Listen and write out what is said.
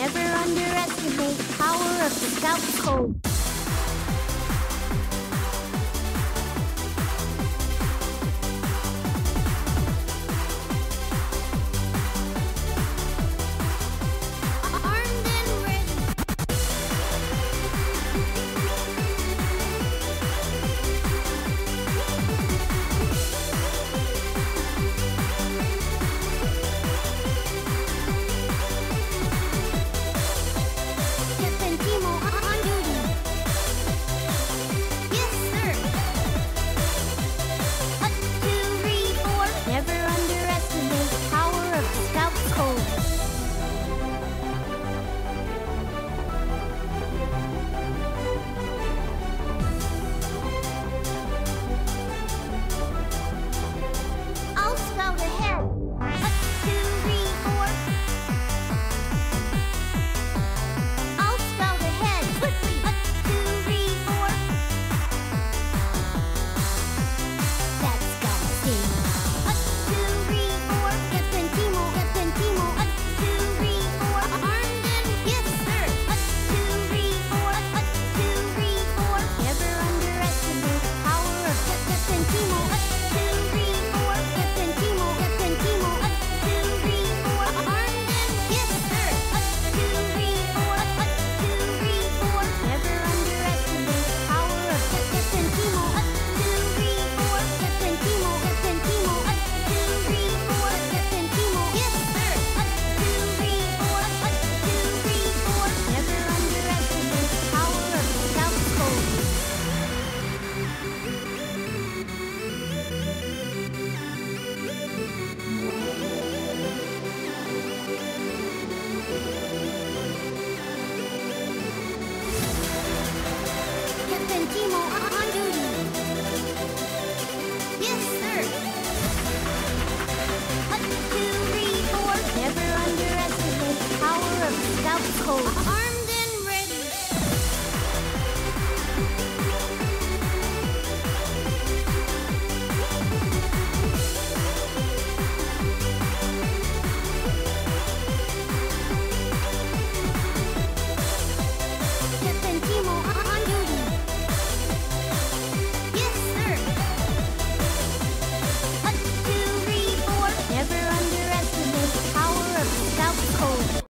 Never underestimate the power of the Scout Code. On duty. Yes, sir. One, two, three, four. Never underestimate the power of